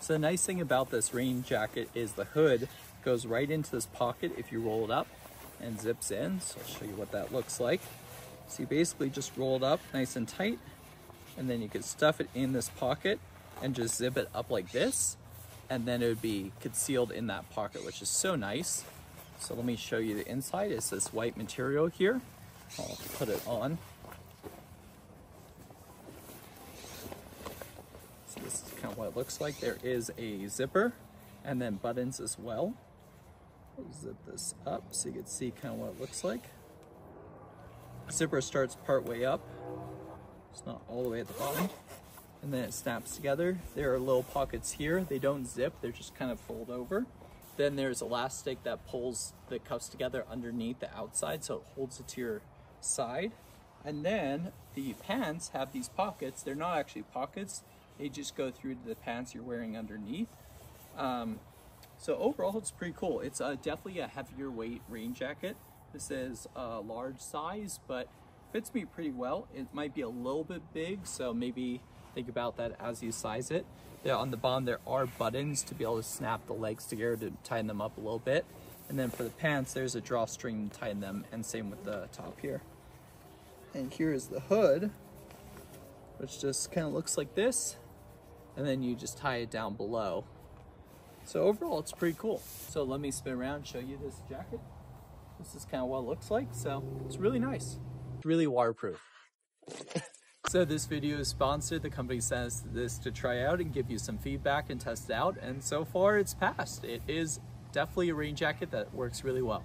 So the nice thing about this rain jacket is the hood goes right into this pocket if you roll it up and zips in. So I'll show you what that looks like. So you basically just roll it up nice and tight and then you could stuff it in this pocket and just zip it up like this and then it would be concealed in that pocket which is so nice. So let me show you the inside. It's this white material here. I'll put it on. This is kind of what it looks like. There is a zipper and then buttons as well. I'll zip this up so you can see kind of what it looks like. Zipper starts part way up. It's not all the way at the bottom. And then it snaps together. There are little pockets here. They don't zip, they're just kind of fold over. Then there's elastic that pulls the cuffs together underneath the outside so it holds it to your side. And then the pants have these pockets. They're not actually pockets. They just go through to the pants you're wearing underneath. Um, so overall, it's pretty cool. It's uh, definitely a heavier weight rain jacket. This is a large size, but fits me pretty well. It might be a little bit big, so maybe think about that as you size it. On the bottom, there are buttons to be able to snap the legs together to tighten them up a little bit. And then for the pants, there's a drawstring to tighten them, and same with the top here. And here is the hood, which just kind of looks like this. And then you just tie it down below. So overall, it's pretty cool. So let me spin around show you this jacket. This is kind of what it looks like. So it's really nice. It's really waterproof. so this video is sponsored. The company sends this to try out and give you some feedback and test it out. And so far it's passed. It is definitely a rain jacket that works really well.